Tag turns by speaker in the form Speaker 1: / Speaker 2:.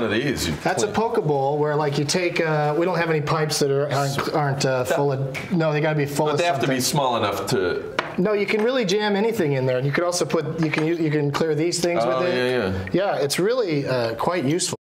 Speaker 1: one of these.
Speaker 2: That's a poke bowl where, like, you take. Uh, we don't have any pipes that are, aren't, aren't uh, full of. No, they got to be full
Speaker 1: But
Speaker 2: of
Speaker 1: they have to be small enough to.
Speaker 2: No, you can really jam anything in there, and you can also put. You can you can clear these things
Speaker 1: Oh,
Speaker 2: with it.
Speaker 1: yeah, yeah.
Speaker 2: Yeah, it's really uh, quite useful.